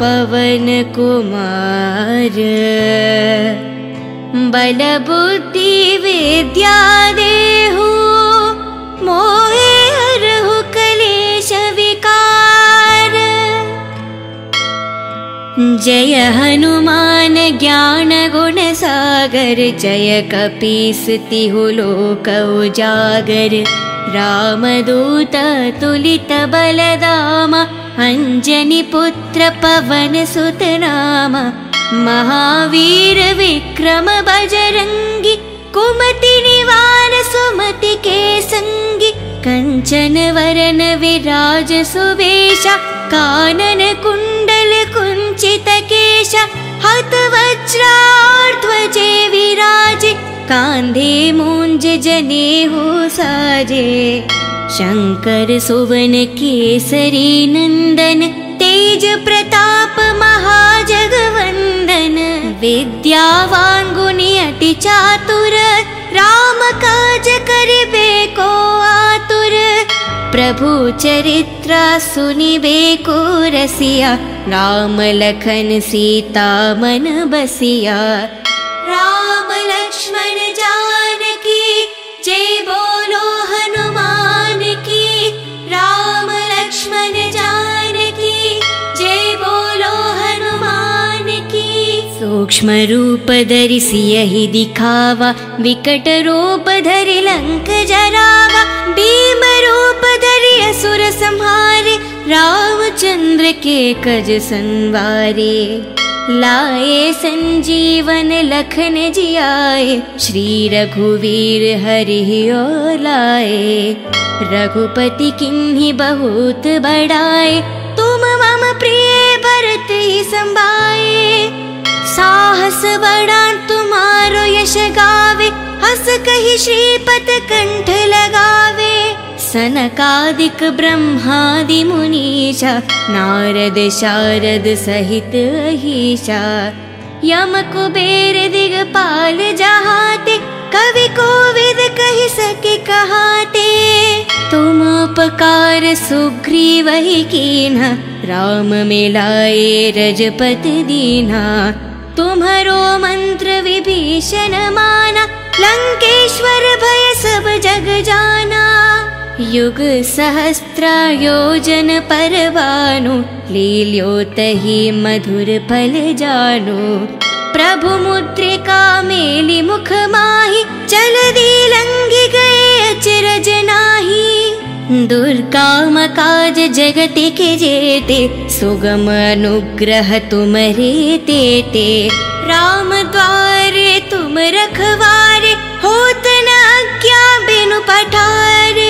पवन कुमार। बल बुद्धि विद्या देहु मोहे हरहु कलेश विकार। जय हनुमान ज्ञान गुण सागर जय कपीसतिहु लोक उजागर रामदूत तुलित बलदाम अञ्जनि पुत्र पवन महावीर विक्रम बजरङ्गि कुमति निवार सुमति के सङ्गि कञ्चन वरन विराज सुवेश कानन कुण्डल कुञ्चित केश हत वज्राध्वजे विराजे कान्धे मूञ्ज जने हो साजे। शङ्कर सुवन केसरी नन्दन तेज प्रताप महाजगवन्दन। विद्यावान् गुणि अति चातुर राम काज करिबे को आतुर। प्रभु चरित्र राम लखन सीता मन बसिया लक्ष्मण जानकी जय बोलो हनुमान की। राम लक्ष्मण जानकी जय बोलो हनुमान की। सूक्ष्म रूप धरि सियहि दिखावा विकट रूप धरि लंक जरावा। भीम रूप धरि असुर संहारे रामचंद्र के कज संवारे लाए संजीवन लखन जियाए श्री रघुवीर हरि लाए। रघुपति किन्हीं बहुत बड़ाए तुम मम प्रिय भरत ही संभाए। साहस बड़ा तुम्हारो यश गावे हस कही श्रीपत कंठ लगावे सनकादिक ब्रह्मादि मुनीशा नारद शारद सहित अहिषा। यम कुबेर दिगपाल जहाते कवि कोविद कहि सके कहाते। तुम उपकार सुग्रीव ही कीन्हा राम दीना। तुम्हारो मंत्र विभीषण माना लंकेश्वर भय सब जग जाना युग सहस्त्र योजन परवानु लील्योतहि मधुर फल जानु प्रभु मुद्रिका मेलि मुख माहि चल दी लंघि गए अचरज नाही दुर्गाम काज जगति के जेते सुगम अनुग्रह तुमरे तेते राम द्वारे तुम रखवारे होत न अज्ञा बिनु पठारे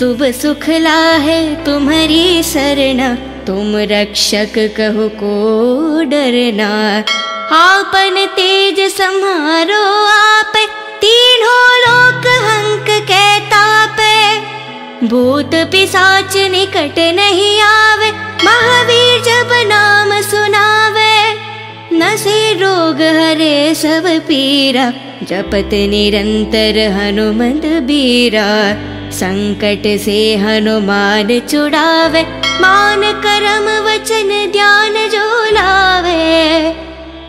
शुभ सुख लाहे तुम्हारी शरण तुम रक्षक कहो को डरना। आपन तेज संहारो आप। तीनों लोक हंक कहता पे भूत पिसाच निकट नहीं आवे। महावीर जब नाम सुनावे। न से रोग हरे सब पीरा। जपत निरंतर हनुमंत बीरा। संकट से हनुमान चुड़ावे मान करम वचन ध्यान जो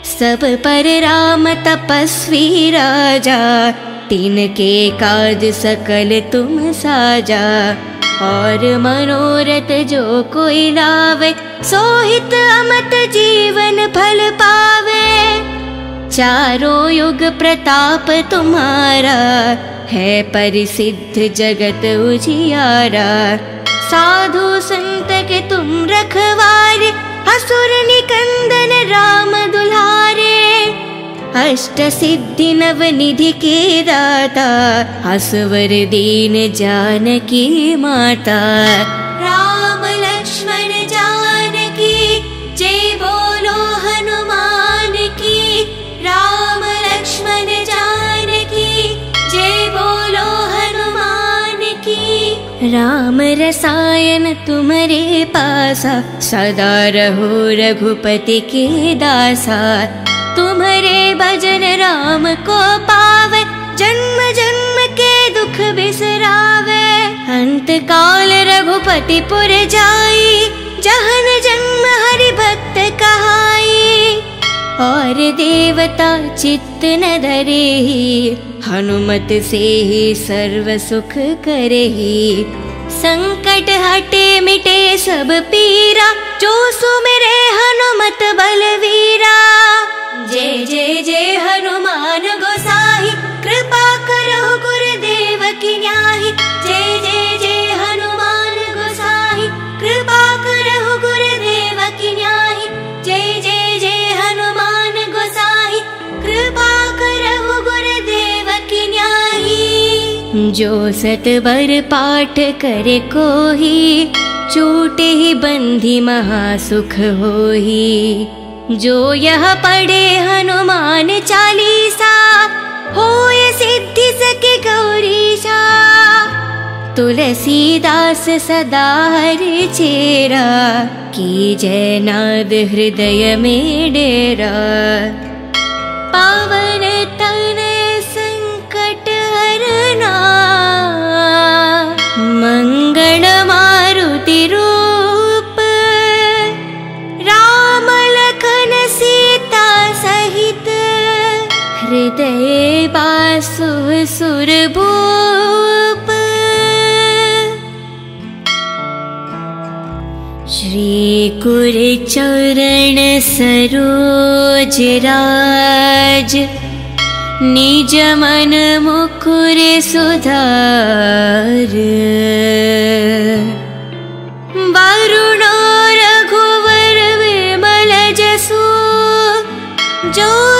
सब पर राम तपस्वी राजा, तिनके काज सकल तुम साजा। और मनोरथ जो कोई लावे, सोहित अमत जीवन फल पावे। चारों युग प्रताप तुम्हारा है जगत उजियारा। साधु संत के तुम रखवारे असुर निकंदन राम दुल्हारे अष्टसिद्धि नवनिधि के दाता असवर दीन जानकी माता राम रसायन तुम्हारे पासा सदा रहो रघुपति के दासा। तुम्हारे भजन राम को पावे, जन्म जन्म के दुख बिसरावे। अंत काल रघुपति पुर जाई, जहन जन्म और देवता चित्त न धरे हनुमत से ही सर्व सुख करे। संकट हटे मिटे सब पीरा जो सुमिरे हनुमत बलवीरा। जय जय जय हनुमान गोसाई कृपा जो सतबर पाठ करे को ही चूटे ही बंधी महासुख होही। जो यह पढ़े हनुमान चालीसा होय सिद्धि सके गौरीशा तुलसीदास सदा हरि चेरा की जयनाद हृदय में डेरा। पावन बासु सुर भूप श्री कुर चरण सरोज राज निज मन मुकुर सुधार वरुणो रघुवर विमल जसु जो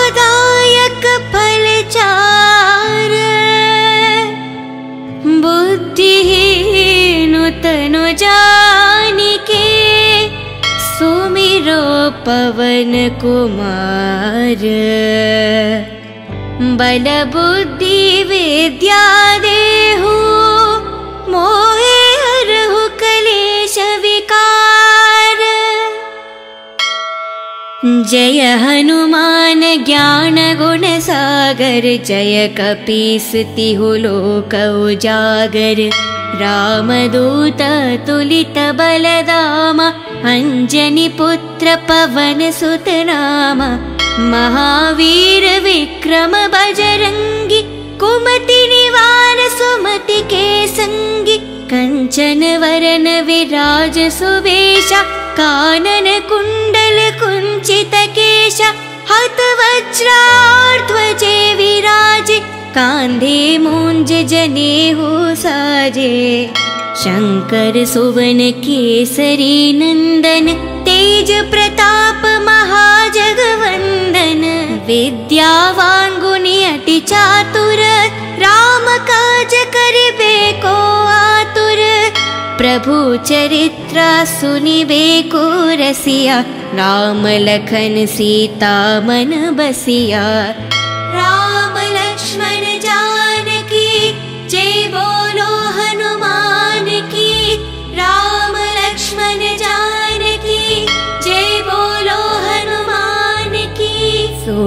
पवन कुमार। बल बुद्धि विद्या देहु मोहे हरहु कलेश विकार। जय हनुमान ज्ञान गुण सागर जय तिहु लोक उजागर। रामदूत तुलित बलदाम अञ्जनि पुत्र महावीर विक्रम बजरङ्गि कुमति निवार सुमति के सङ्गि कञ्चन वरन विराज सुवेश कानन कुण्डल कुञ्चित केश हत वज्रार्ध्वजे विराजे कान्धे मूञ्ज जनेहु साजे शङ्कर सुवन केसरी नन्दन तेज प्रताप महाजगवन्दन विद्यावान् गुणि अति चातुर राम काज करिबे को आतुर प्रभु चरित्र सुनिबे लखन सीता मन बसिया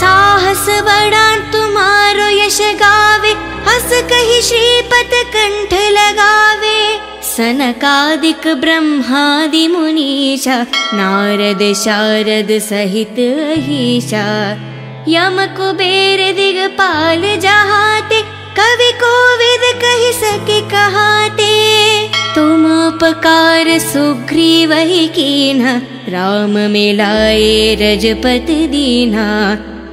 साहस बड़ा तुम्हारो यश गावे हस कही श्रीपत कंठ लगावे। सनकादिक ब्रह्मादि मुनीशा नारद शारद सहित यम कुबेर दिगपाल जहाते कवि कोविद कहि सके कहाते। तुम उपकार सुग्रीव ही कीन्हा राम मिलाए रजपत दीना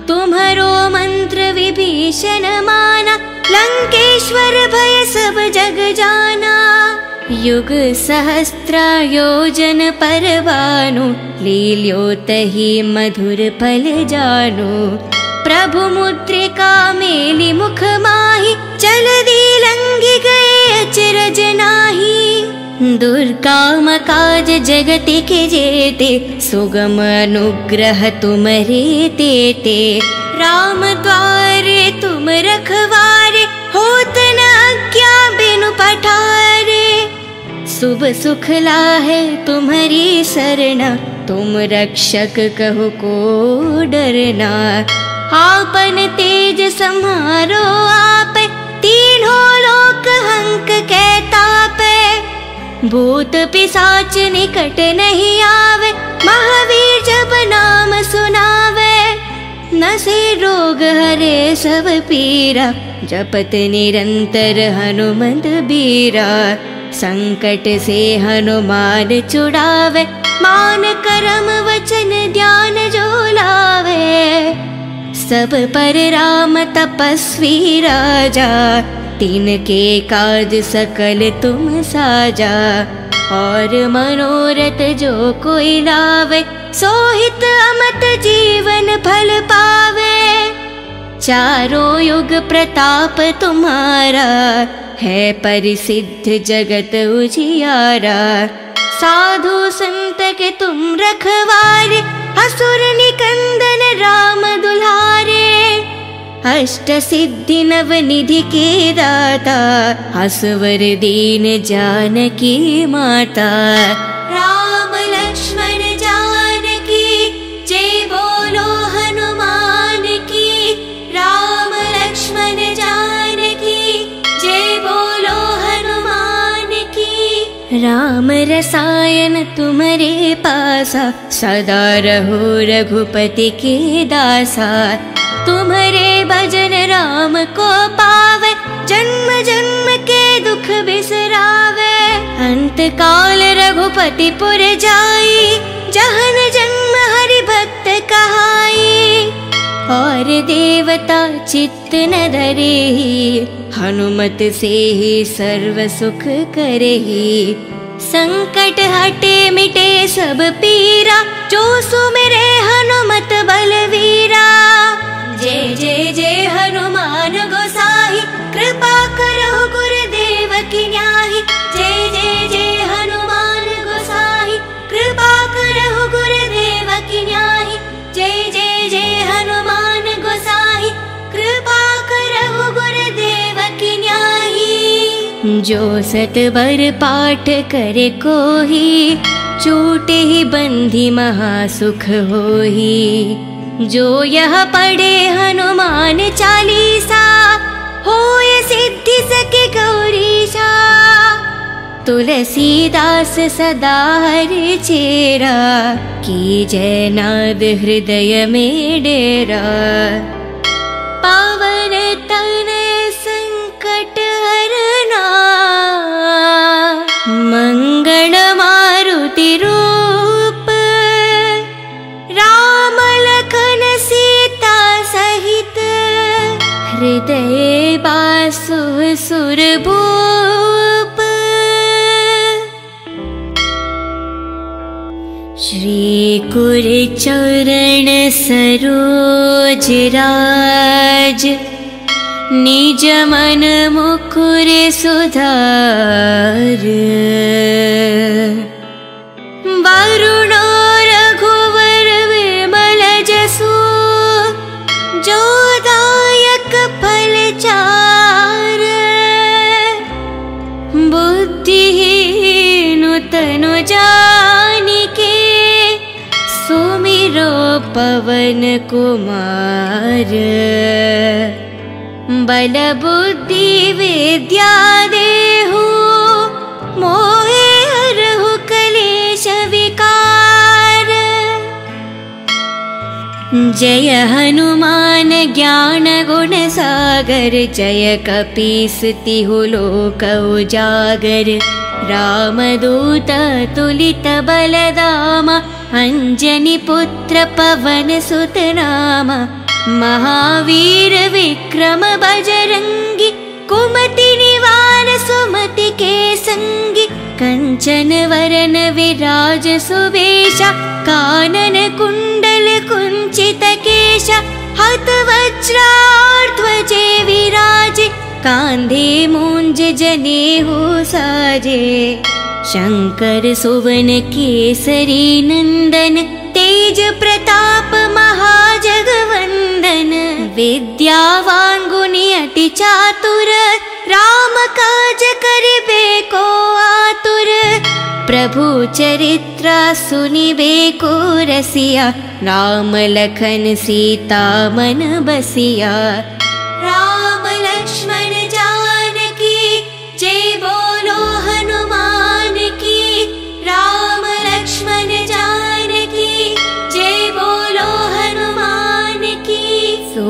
तुम्हारो मंत्र विभीषण माना लंकेश्वर भय सब जग जाना युग सहस्त्र योजन परवानु लील्यो तहि मधुर फल जानु। प्रभु मुद्रिका मेलि मुख माहि चल दी लंघि गए अचरज नाही दुर्गाम काज जगति के जेते सुगम अनुग्रह तुमरे तेते राम द्वारे तुम रखवारे होत न अज्ञा बिनु पठारे। शुभ सुख लाहे तुम्हारी शरणा तुम रक्षक कहो को डरना। आपन तेज सम्हारो भूत पिसाच निकट नहीं आवे महावीर जब नाम सुनावे। नसे रोग हरे सब पीरा जपत निरंतर हनुमंत बीरा। संकट से हनुमान छुड़ावे मान करम वचन ध्यान जो लावे। सब पर राम तपस्वी राजा तिनके काज सकल तुम साजा, और मनोरथ जो कोई लावे, सोहित अमत जीवन फल पावे। चारों युग प्रताप तुम्हारा, है परिसिद्ध जगत उजियारा। साधु संत के तुम रखवारे, असुर निकंदन राम दुल्हारे। अष्ट सिद्धि नव निधि के दाता हसवर दीन जानकी माता राम लक्ष्मण जानकी जय बोलो हनुमान की राम लक्ष्मण जानकी जय बोलो हनुमान की राम रसायन तुम्हारे पासा सदा रहो रघुपति के दासा। तुम्हारे भजन राम को पावे, जन्म जन्म के दुख बिसरावे। अंत काल रघुपति पुर जाई, जहन जन्म हरि भक्त कहाई। और देवता चित्त न धरे, हनुमत से ही सर्व सुख करे संकट हटे मिटे सब पीरा, जो सुमिरे हनुमत बलवीरा। जय जय जय हनुमान गोसाई। कृपा करो गुरुदेव की न्याही। जय जय जय हनुमान गोसाई। कृपा करो गुरुदेव की न्याही। जय जय जय हनुमान गोसाई। कृपा करो गुरुदेव की न्याही। जो सतबर पाठ करे कोही चूटे ही बंधी महासुख होही जो यह पढ़े हनुमान चालीसा होय सिद्धि सके गौरीशा। तुलसीदास सदा हरि चेरा की जयनाद हृदय में डेरा। पावन तन संकट हरना मंगल मारुति हृदय बासु सुर भूप श्री कुर चरण सरोज राज निज मन मुकुर सुधार पवन कुमार। बल बुद्धि विद्या देहु मोहे हरहु कलेश विकार। जय हनुमान ज्ञान गुण सागर जय कपीसतिहु लोक उजागर। रामदूत तुलित बलदाम अञ्जनि पुत्र पवन बजरङ्गि कुमति निवार सुमति के सङ्गि कञ्चन वरन विराज सुवेश कानन कुण्डल कुञ्चित केश हत वज्राध्वजे विराजे कान्धे मूञ्ज जने हो साजे शङ्कर सुवन केसरी नन्दन तेज प्रताप महाजगवन्दन विद्यावाङ्गुनि अति चातुर राम काज करिबे को आतुर प्रभु चरित्र सुनिबे लखन सीता मन बसिया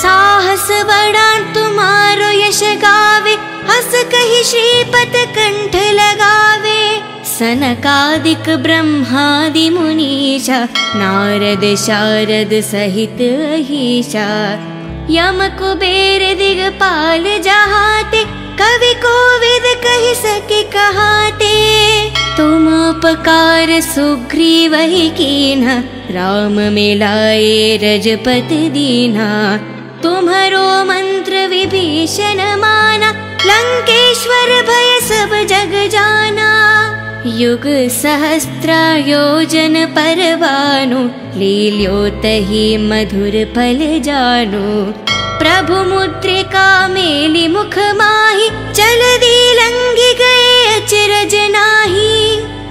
साहस बड़ा तुम्हारो यश गावे हस कही श्रीपत कंठ लगावे। सनकादिक ब्रह्मादि मुनीषा नारद शारद सहित अहिषा। यम कुबेर दिगपाल जहाते कवि कोविद कहि सके कहाते। तुम उपकार सुग्रीव ही कीन्हा राम मिलाए रजपत दीना तुम्हारो मंत्र विभीषण माना लंकेश्वर भय सब जग जाना युग सहस्त्र योजन पर भानु लील्योतहि मधुर फल जानु प्रभु मुद्रिका मेलि मुख माहि चल गए अचरज नाही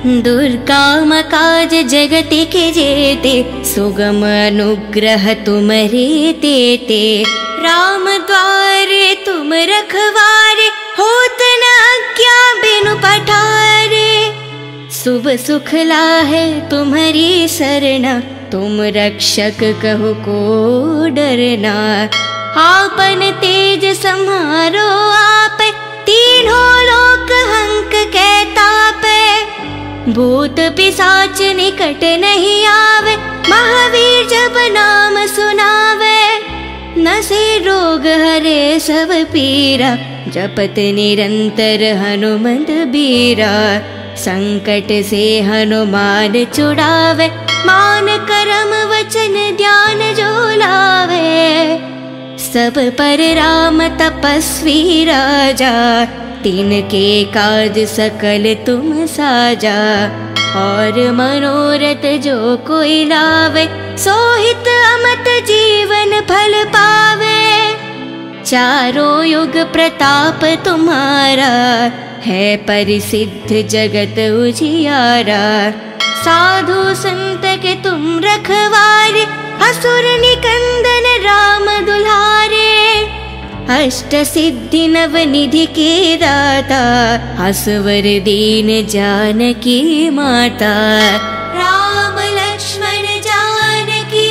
दुर्गाम काज जगति के जेते, सुगम अनुग्रह तुमरे तेते राम द्वारे तुम रखवारे, होत न आज्ञा बिनु पठारे। शुभ सुख लाहे तुम्हारी शरण, तुम रक्षक कहो को डरना। आपन तेज सम्हारो आप, तीनों लोक हंक कहता पे भूत पिसाच निकट नहीं आवे महावीर जब नाम सुनावे। न से रोग हरे सब पीरा जपत निरंतर हनुमंत बीरा। संकट से हनुमान चुड़ावे मान करम वचन ध्यान जो लावे। सब पर राम तपस्वी राजा तिनके काज सकल तुम साजा। और मनोरथ जो कोई लावे, सोहित अमत जीवन फल पावे। चारों युग प्रताप तुम्हारा, है परिसिद्ध जगत उजियारा। साधु संत के तुम रखवारे, असुर निकंदन राम दुल्हारे अष्ट सिद्धि नव निधि के दाता असवर दीन जानकी माता। राम लक्ष्मण जानकी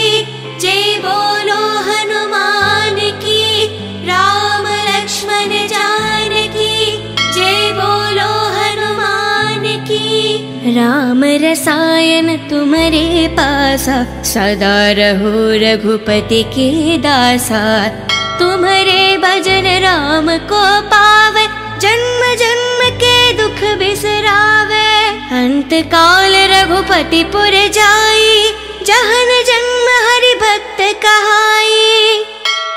जय बोलो हनुमान की। राम लक्ष्मण जानकी जय बोलो हनुमान की। राम रसायन तुम्हारे पासा सदा रहो रघुपति के दासा। तुम्हारे भजन राम को पावे, जन्म जन्म के दुख बिसरावे। अंत काल रघुपति पुर जाई, जहन जन्म हरि भक्त कहाई।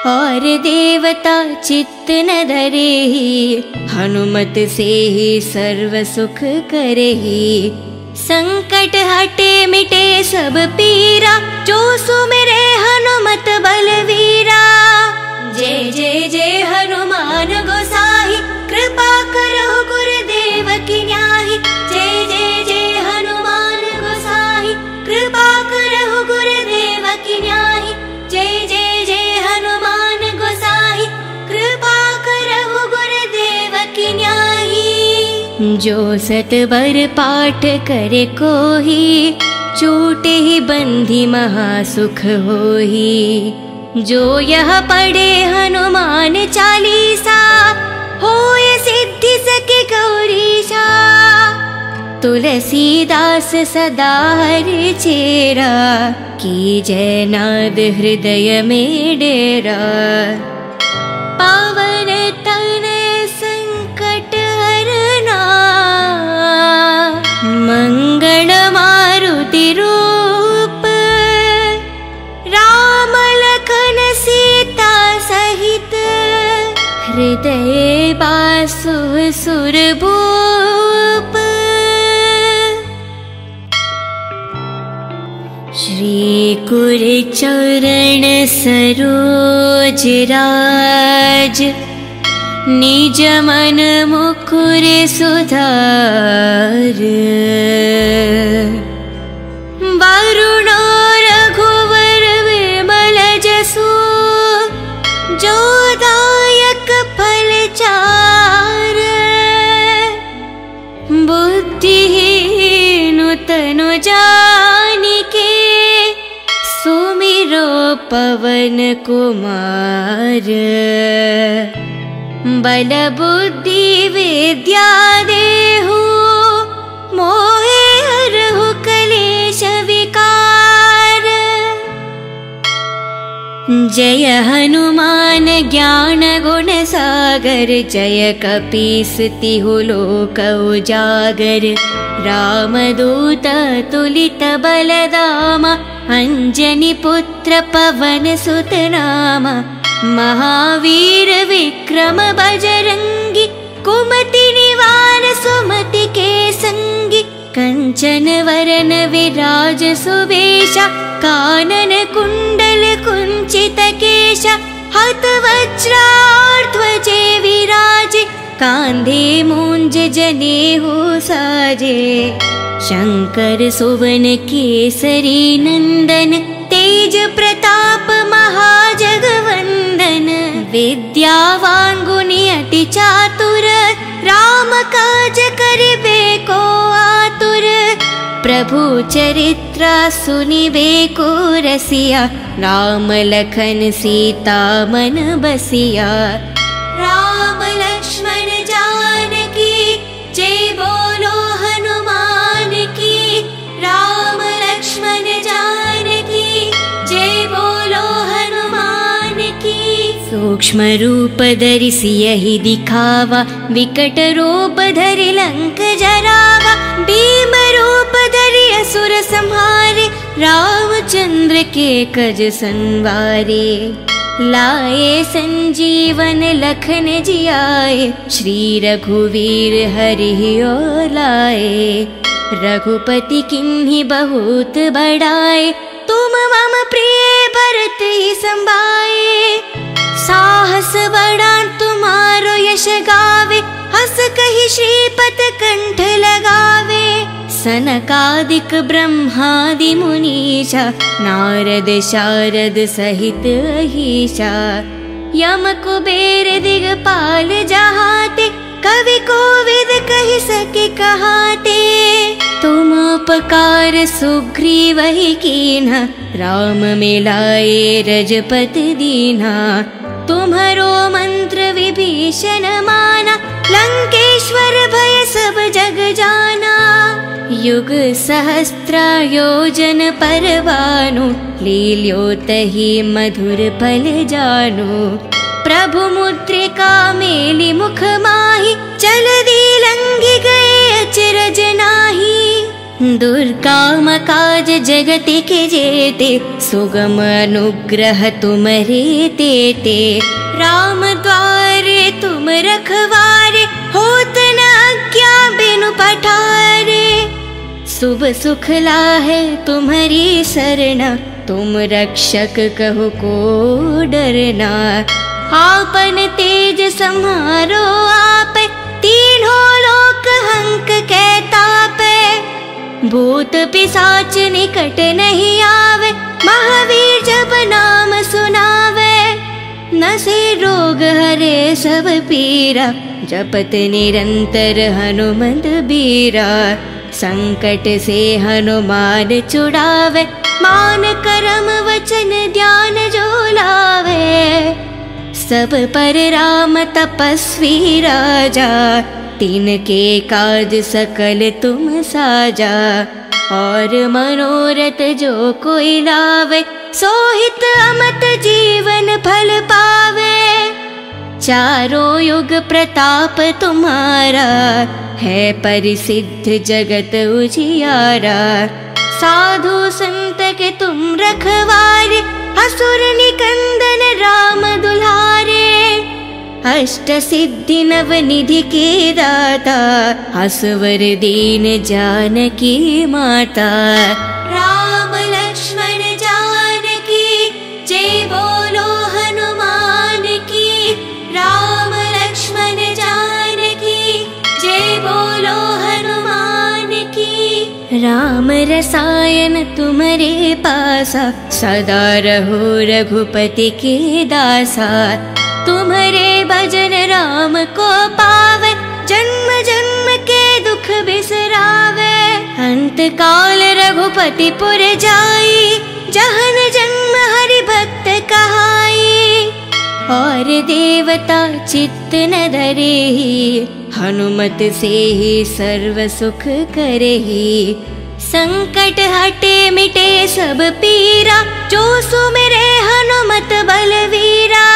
और देवता चित्त न धरे ही हनुमत से ही सर्व सुख करे ही संकट हटे मिटे सब पीरा, जो सुमिरे हनुमत बलवीरा। जय जय जय हनुमान गोसाई। कृपा जय जय जय हनुमान गोसाई। कृपा करो गुरुदेव की न्याही। जय जय जय हनुमान गोसाई। कृपा गुरुदेव की न्याही। जो सतवर पाठ करे कोही चूटे ही बंधी महासुख होही जो यह पढ़े हनुमान चालीसा होय सिद्धि सके गौरीशा। तुलसीदास सदा हर चेरा की जयनाद हृदय में डेरा। पावन सुरभूप। श्री चरण सरोज राज। निज मन मुकुर सुधार पवन कुमार। बल बुद्धि विद्या देहु मोहे जय हनुमान ज्ञान गुण सागर जय कपीस तिहु लोक उजागर। रामदूत तुलित बलदाम अञ्जनि पुत्र पवन सुत नाम। महावीर विक्रम बजरङ्गि कुमति निवार सुमति के सङ्गि कञ्चन वरन विराज सुवेश कानन कुण्डल कुञ्चित केश हत वज्राध्वजे विराजे कान्धे मूञ्ज जनेहु साजे। शङ्कर सुवन केसरी नन्दन तेज प्रताप महाजगवन्दन विद्यावान् गुणि अति चातुर राम काज करिबे को आतुर प्रभु चरित्र सुनिबे को रसिया राम लखन सीता मन बसिया राम लक्ष्मण जानकी जय बोलो हनुमान की राम लक्ष्मण जानकी जय बोलो हनुमान की सूक्ष्म रूप धरिसि यही दिखावा विकट रूप धरि लंक जरावा धरि असुर संहारे रामचंद्र के कज संवारे। लाए संजीवन लखन जियाए श्री रघुवीर हरि किन्हीं बहुत बड़ाए तुम मम प्रिय भरत ही संभाए। साहस बड़ा तुम्हारो यश गावे हस कही श्रीपत कंठ लगावे सनकादिक ब्रह्मादि मुनीशा नारद शारद सहित कुबेर दिगपाल जहाते कवि कोविद कहि सके कहाते। तुम उपकार सुग्रीव ही कीन्हा राम मिलाए रजपत दीना तुम्हारो मंत्र विभीषण माना लंकेश्वर भय सब जग जाना युग सहस्त्र योजन परवानु लील्यो तहि मधुर फल जानु। प्रभु मुद्रिका मेलि मुख माहि चल दी लंघि गए अचरज नाही दुर्काम काज जगति के जेते, सुगम अनुग्रह तुमरे तेते राम द्वारे तुम रखवारे, होत बिनु पठारे। शुभ सुखला है तुम्हारी शरण, तुम रक्षक कहो को डरना। आपन तेज संहारो आप, तीनों लोक हंक कहता पे भूत पिसाच निकट नहीं आवे महावीर जब नाम सुनावे। न से रोग हरे सब पीरा जपत निरंतर हनुमंत बीरा। संकट से हनुमान चुड़ावे मान करम वचन ध्यान जो लावे। सब पर राम तपस्वी राजा तिनके काज सकल तुम साजा। और मनोरथ जो कोई लावे, सोहित अमत जीवन फल पावे। चारों युग प्रताप तुम्हारा, है परिसिद्ध जगत उजियारा। साधु संत के तुम रखवारे, असुर निकंदन राम दुलारे। अष्ट सिद्धि नव निधि के दाता हसवर दीन जानकी माता। राम लक्ष्मण जानकी जय बोलो हनुमान की राम लक्ष्मण जानकी जय बोलो हनुमान की राम रसायन तुम्हारे पासा सदा रहो रघुपति के दासा भजन राम को पावे, जन्म जन्म के दुख बिसरावे। अंत काल रघुपति पुर जाई, जहन जन्म हरि भक्त कहाई। और देवता चित्त न धरे, हनुमत से ही सर्व सुख करे ही संकट हटे मिटे सब पीरा, जो सुमिरे हनुमत बलवीरा।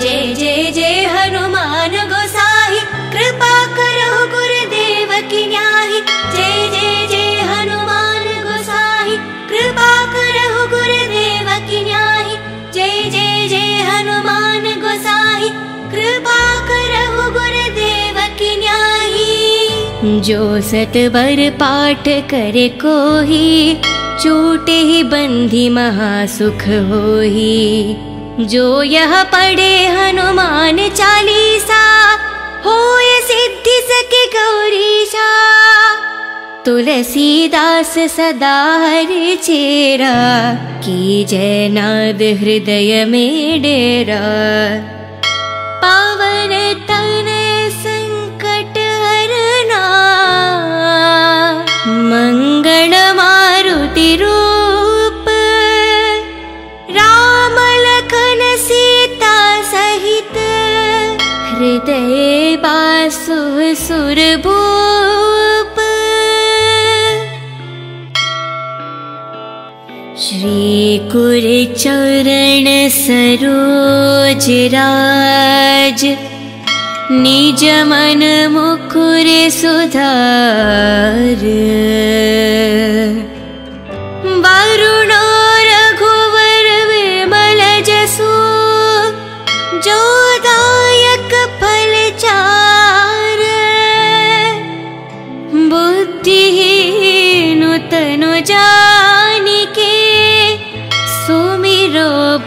जय जय जय हनुमान गोसाई। कृपा करो गुरुदेव की न्याही। जय जय जय हनुमान गोसाई। कृपा करो गुरुदेव की न्याही। जय जय जय हनुमान गोसाई। कृपा करो गुरुदेव की न्याही। जो सतबर पाठ करे को ही चूटे ही बंधी महासुख होही जो यह पढ़े हनुमान चालीसा होय सिद्धि सके गौरीशा। तुलसीदास सदा हरि चेरा की जयनाद हृदय में डेरा। पावन तन संकट हरना मंगल मारुति हृदय बासु सुर भूप श्री कुर चरण सरोज राज निज मन मुकुर सुधार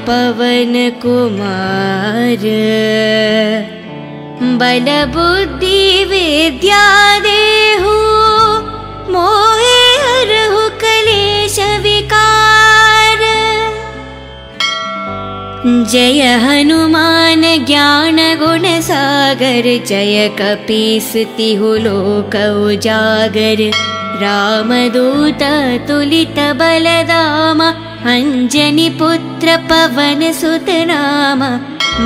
पवन कुमार। बल बुद्धि विद्या देहु मोहे हरहु कलेश विकार। जय हनुमान ज्ञान गुण सागर जय तिहु लोक उजागर। रामदूत तुलित बलदाम अञ्जनि पुत्र पवन सुत नाम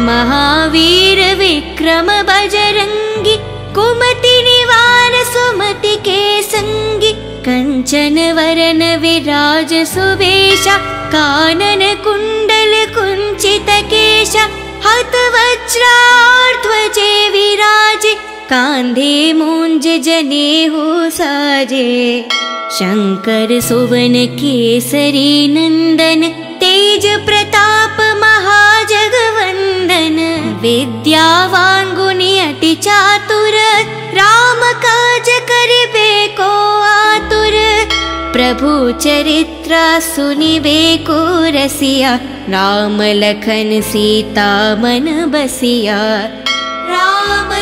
महावीर विक्रम बजरङ्गि कुमति निवार सुमति के सङ्गि कञ्चन वरन विराज सुवेश कानन कुण्डल कुञ्चित केश हत वज्रार्ध्वजे विराजे कान्धे मूञ्ज जने हो साजे शङ्कर सुवन केसरी नन्दन तेज प्रताप महाजगवन्दन अति चातुर राम काज करिबे को आतुर प्रभु चरित्रा सुनिबेको रसिया राम लखन सीता मन बसिया राम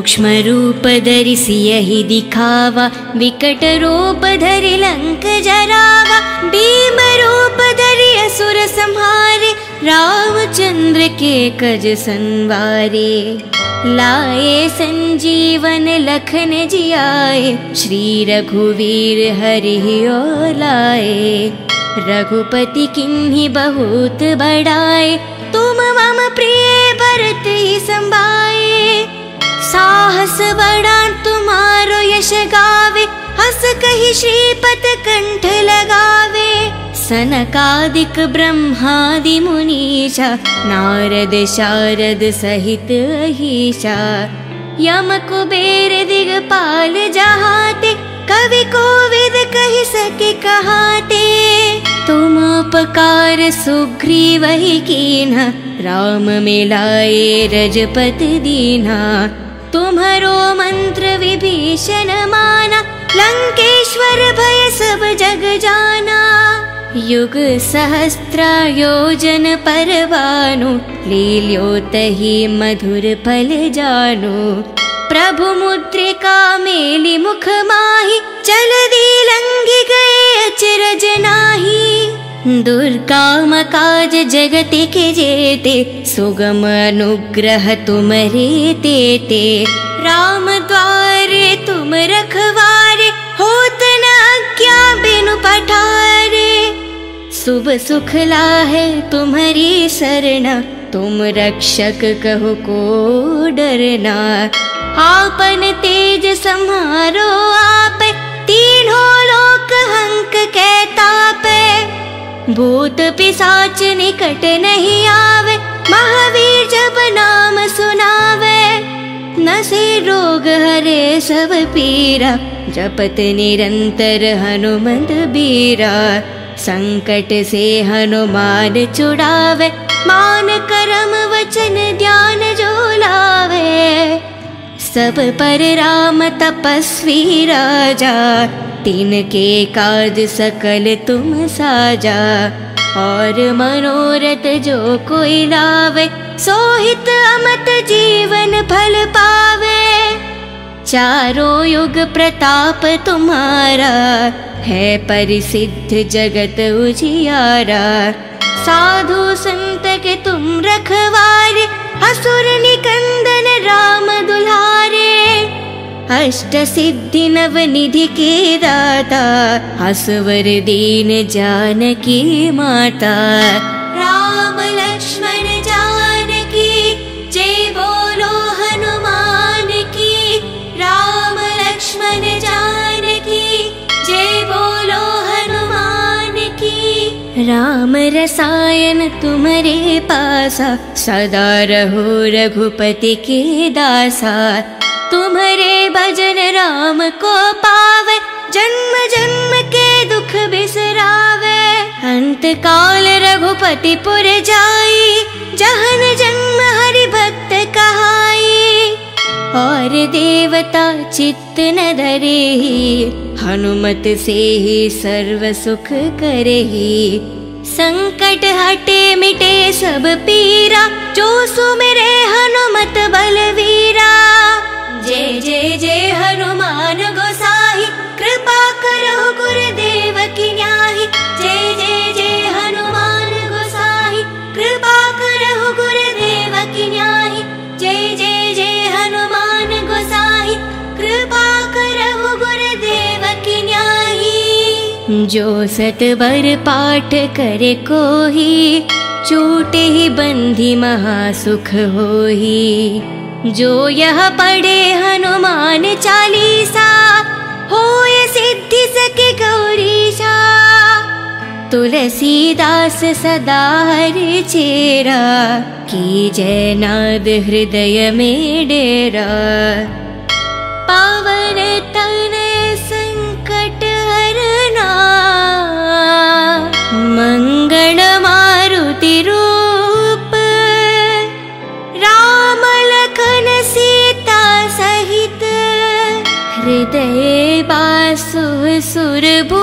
सूक्ष्म रूप धरिसि यही दिखावा विकट रूप धरि लंक जरावा भीम रूप धरि असुर संहारे रामचंद्र के कज संवारे लाए संजीवन लखन जियाए श्री रघुवीर हरि ओ लाए रघुपति किन्हीं बहुत बड़ाए तुम मम प्रिय भरत ही संभाए साहस बड़ा तुम्हारो यश गावे हस कही श्रीपत कंठ लगावे। सनकादिक ब्रह्मादि मुनीशा नारद शारद सहित अहिषा। यम कुबेर दिगपाल जहाते कवि कोविद कही सके कहाते। तुम उपकार सुग्रीव ही कीन्हा राम मिलाए रजपत दीना तुम्हारो मंत्र विभीषण माना लंकेश्वर भय सब जग जाना। युग सहस्त्र योजन परवानु लील्यो तही मधुर फल जानु। प्रभु मुद्रिका मेलि मुख माहि गए अचरज नाही दुर्गाम काज जगति के जेते, सुगम अनुग्रह तुमरे तेते राम द्वारे तुम रखवारे, होत न अज्ञा बिनु पठारे। शुभ सुख लाहे तुम्हारी शरणा, तुम रक्षक कहो को डरना। आपन तेज सम्हारो आप, तीनों लोक हंक कहतापे भूत पिसाच निकट नहीं आवे महावीर जब नाम सुनावे। नसे रोग हरे सब पीरा जपत निरंतर हनुमंत बीरा। संकट से हनुमान छुड़ावे मान करम वचन ध्यान जो लावे। सब पर राम तपस्वी राजा तिनके काज सकल तुम साजा। और मनोरथ जो कोई लावे, सोहित अमत जीवन फल पावे। चारों युग प्रताप तुम्हारा, है परिसिद्ध जगत उजियारा। साधु संत के तुम रखवारे असुर अष्ट सिद्धि नव निधि के दाता हसवर दीन जानकी माता। राम लक्ष्मण जानकी जय बोलो हनुमान की राम लक्ष्मण जानकी जय बोलो हनुमान की राम रसायन तुम्हारे पासा सदा रहो रघुपति के दासा। तुम्हारे भजन राम को पावे, जन्म जन्म के दुख बिसरावे। अंत काल रघुपति पुर जाई, जहन जन्म हरि भक्त कहाई। और देवता चित्त न धरे ही हनुमत से ही सर्व सुख करे ही संकट हटे मिटे सब पीरा, जो सुमिरे हनुमत बलवीरा। जय जय जय हनुमान गोसाई। कृपा करो गुरुदेव की न्याही। जय जय जय हनुमान गोसाई। कृपा करो गुरुदेव की न्याही। जय जय जय हनुमान गोसाई। कृपा करो गुरुदेव की न्याही। जो सतबर पाठ करे कोही चूटे ही बंधी महासुख होही जो यह पढ़े हनुमान चालीसा होय सिद्धि सके गौरीशा तुलसीदास सदा हरि चेरा की जयनाद हृदय में डेरा सुर सुर भू